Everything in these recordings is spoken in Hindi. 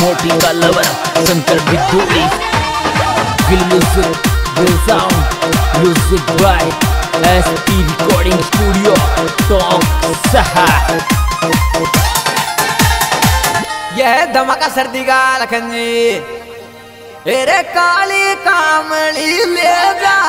मोटी का। लवर संकल्प भी तूड़ी रिकॉर्डिंग स्टूडियो टॉम यह धमाका सर्दी का लखन जी। रे काली कामली ले जा।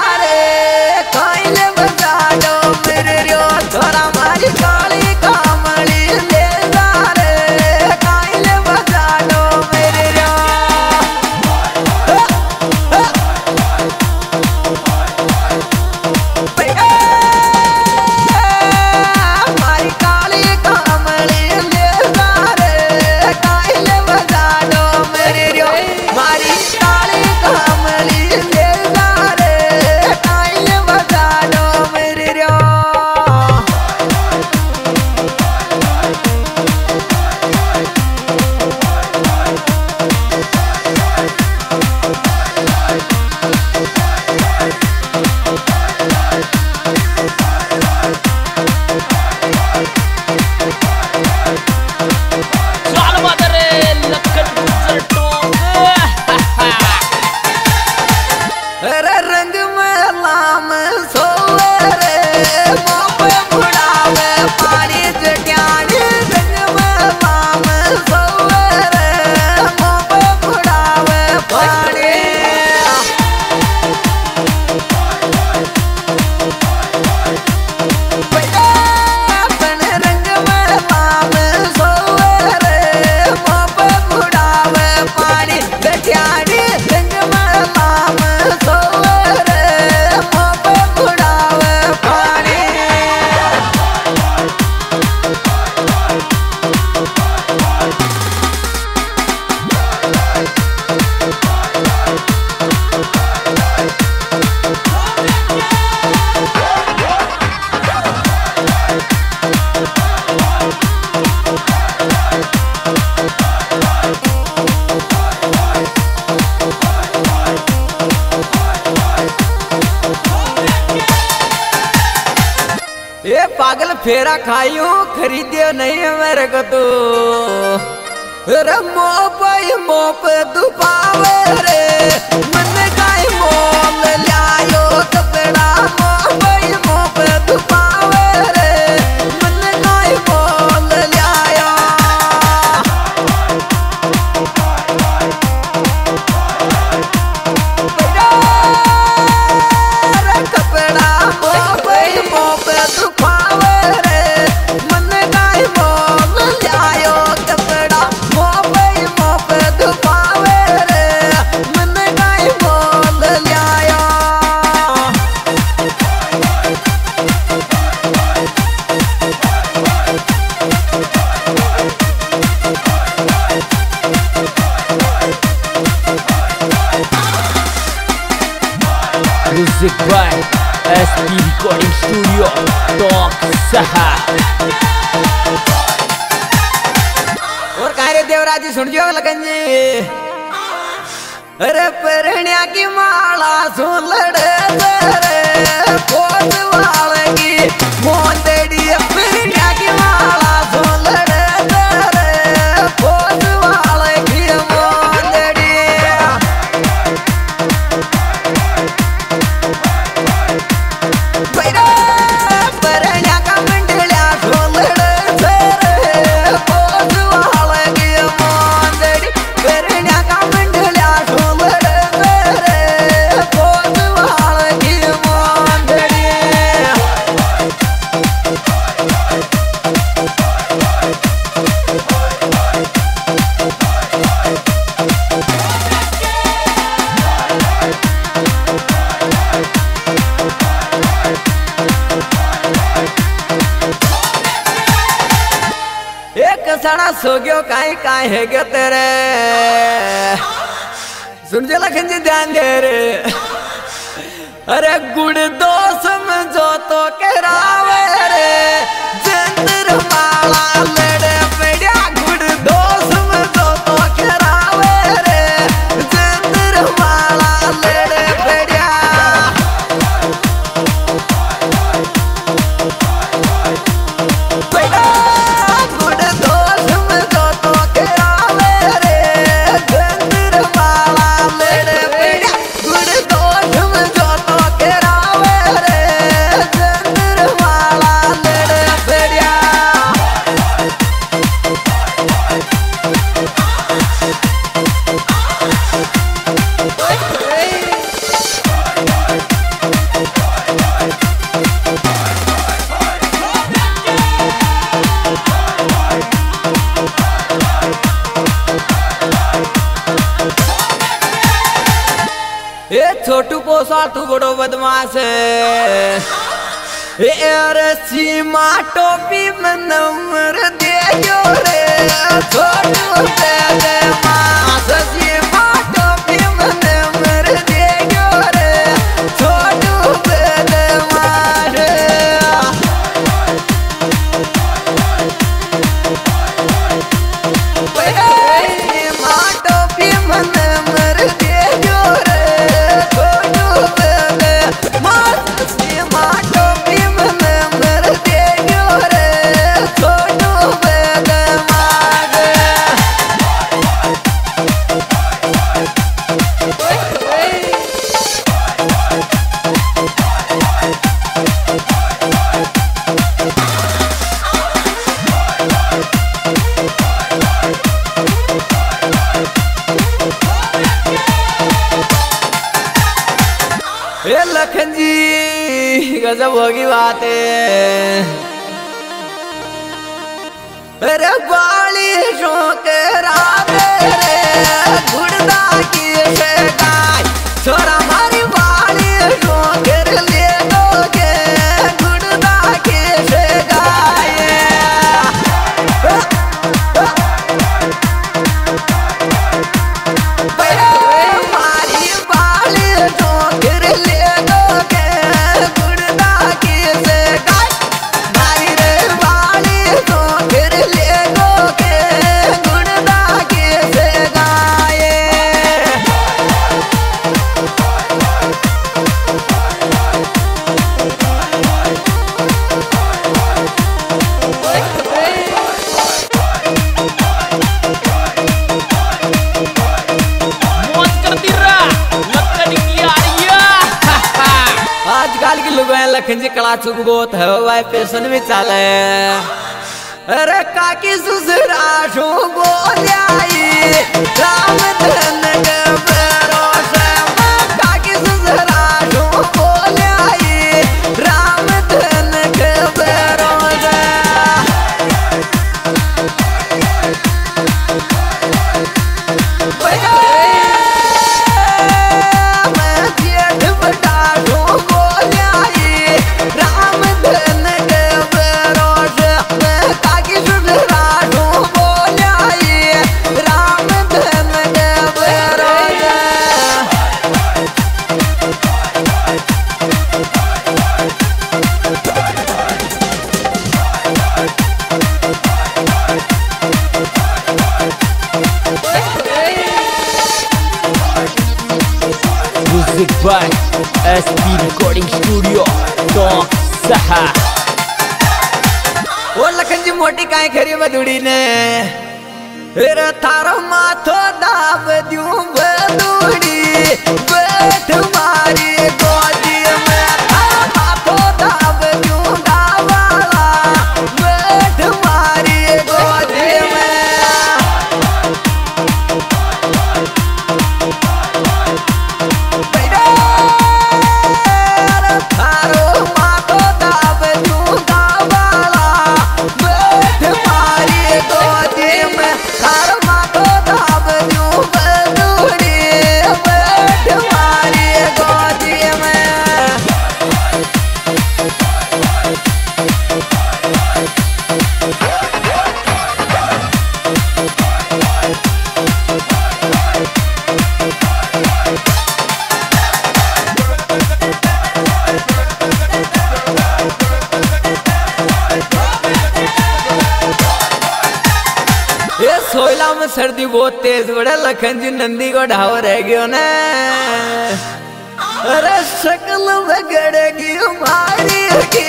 फेरा खाइयो खरीदियो नहीं मेरे को तो। रे मोप मोप दुपावे रे। Music by SP Recording Studio, Talk Saha. और रे देवराज सुन जो लगन जी अरे परण्या की माला सुन लड़े तेरे कोट वाले एक सड़ा सो गयो काई काई है गयो तेरे। सुन जे लखन जी ध्यान दे रे। अरे गुड़ दो समझो तो करावे रे। जिंदर माला लड़े छोटू साथू बड़ो बदमाश अरे सीमा टोपी में नंबर दे रे। छोटू बाली शोक रा मेरे गुड़दा की से आजकल के लखन जी कला चुक गोत है वाई पेशन में चाले अरे काकी सुसरा शो बोलाई राम धन एसपी रिकॉर्डिंग स्टूडियो तो सहा ओ लखन जी मोटी काय खरी बदुड़ी ने रे थारो माथो दाब दियूं बदुड़ी बैठ मारी गोदी ये सोयला में सर्दी बहुत तेज, बड़े लखन जी नंदी को ढाव रह गयो ने। अरे शक्ल बगड़ेगी हमारी की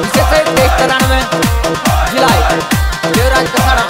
विशेष तिरानवे जुलाई देवराज कसाड़ा